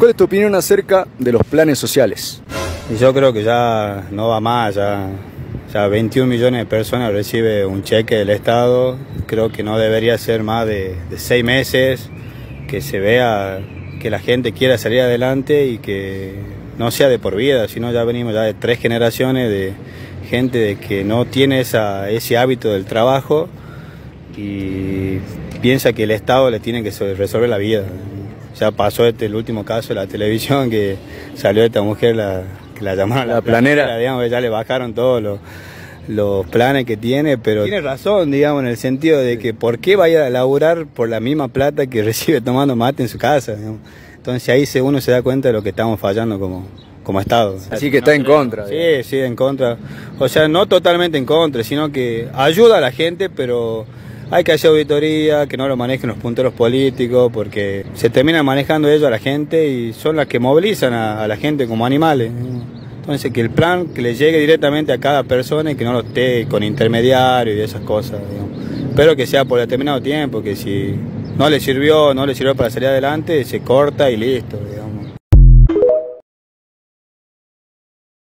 ¿Cuál es tu opinión acerca de los planes sociales? Yo creo que ya no va más, ya, ya 21 millones de personas recibe un cheque del Estado, creo que no debería ser más de, de seis meses, que se vea que la gente quiera salir adelante y que no sea de por vida, sino ya venimos ya de tres generaciones de gente de que no tiene ese hábito del trabajo y piensa que el Estado le tiene que resolver la vida. Ya pasó este el último caso de la televisión que salió esta mujer la, que la llamaron la, planera, planera digamos, ya le bajaron todos los los planes que tiene, pero tiene razón, digamos, en el sentido de que por qué vaya a laburar por la misma plata que recibe tomando mate en su casa. Entonces ahí uno se da cuenta de lo que estamos fallando como, como Estado. Así que está en contra. Sí, sí, en contra. O sea, no totalmente en contra, sino que ayuda a la gente, pero hay que hacer auditoría, que no lo manejen los punteros políticos, porque se termina manejando ellos a la gente y son las que movilizan a, la gente como animales. Entonces, que el plan que le llegue directamente a cada persona y que no lo esté con intermediario y esas cosas. Espero que sea por determinado tiempo, que si no le sirvió, no le sirvió para salir adelante, se corta y listo.